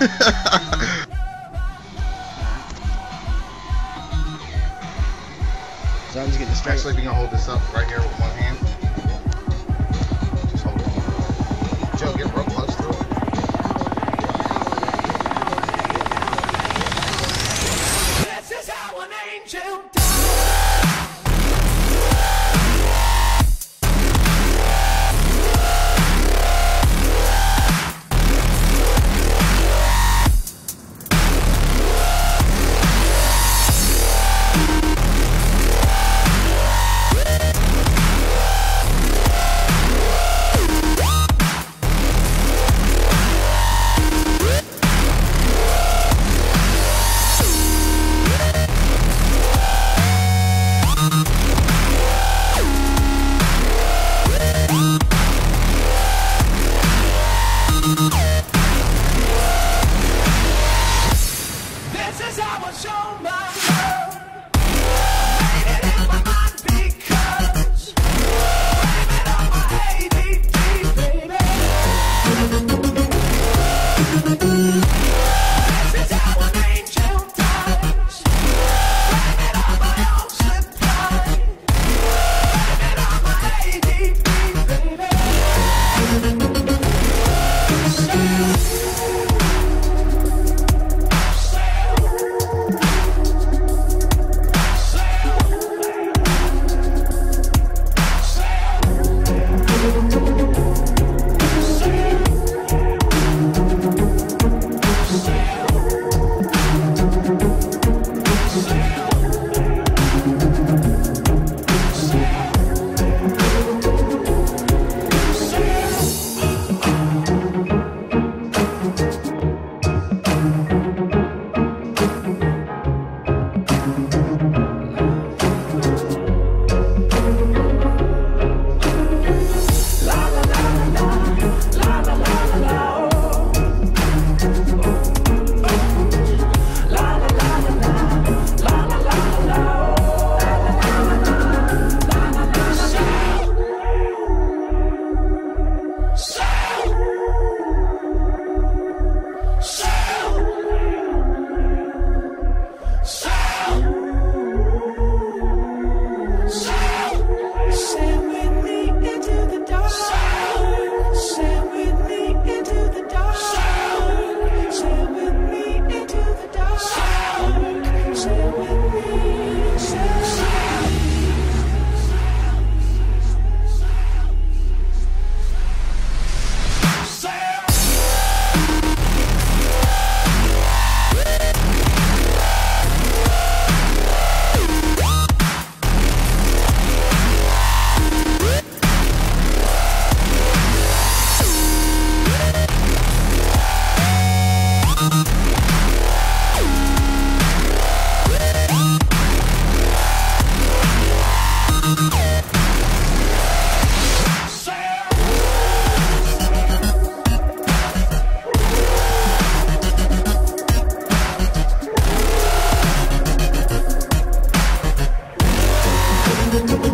So I'm just getting straight. Actually, we gonna hold this up right here with one hand. This is how I show my love. Made it Close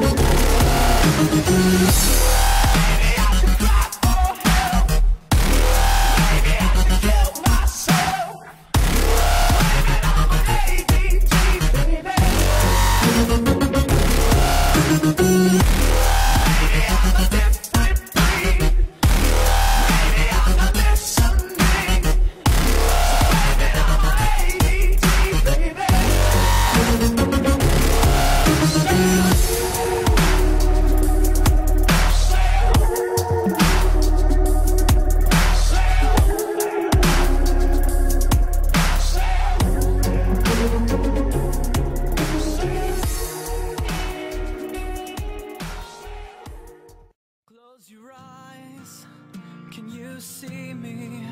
see me?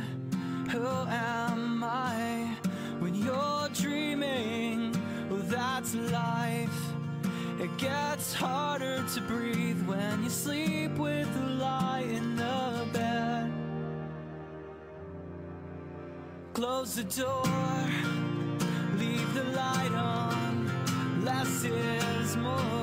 Who am I? When you're dreaming, well, that's life. It gets harder to breathe when you sleep with a lie in the bed. Close the door, leave the light on. Less is more